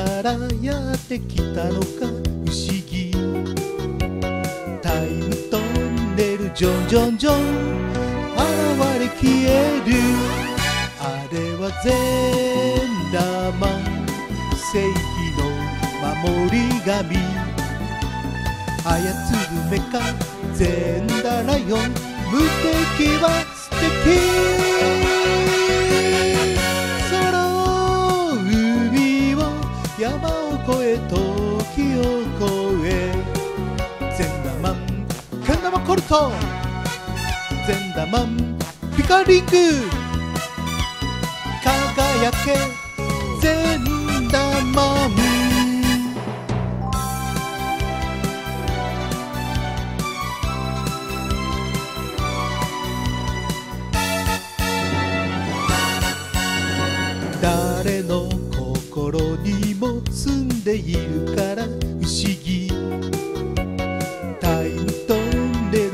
からやってきたのか？不思議。タイムトンネルジョンジョンジョン。現れ消える。あれはゼンダーマン正義の守り神。操るメカゼンダライオン無敵は素敵。ケンダマコルト。ゼンダーマンピカリング。輝けゼンダーマン。誰の心にも住んでいる。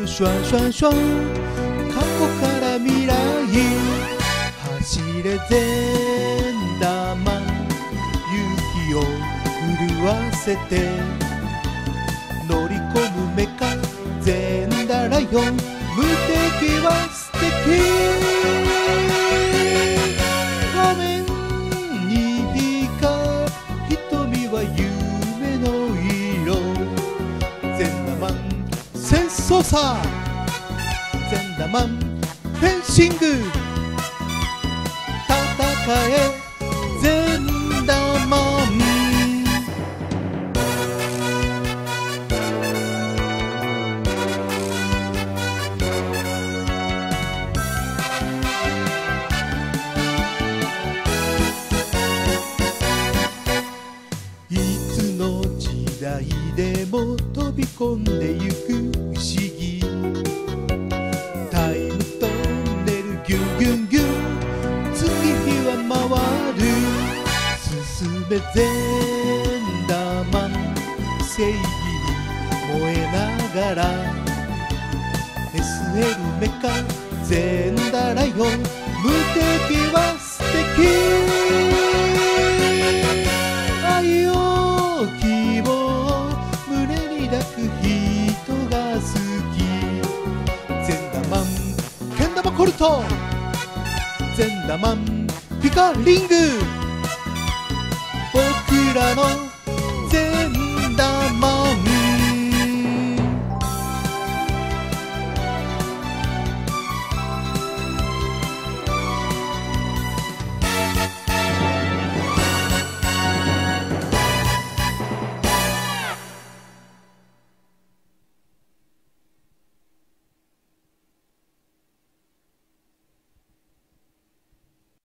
シュワンシュワンシュワン。過去から未来走れ善玉勇気を震わせて。乗り込むメカ善だらよ無敵は素敵。さゼンダマンフェンシング。戦えゼンダマン。いつの時代でも飛び込んでゆく。進めゼンダーマン正義に燃えながら SL メカゼンダーライオン無敵は素敵。愛を希望胸に抱く人が好き。ゼンダーマンケンダマコルト。ゼンダーマンピカリング。僕らの